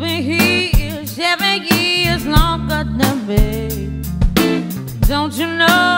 been here seven years longer than me. Don't you know?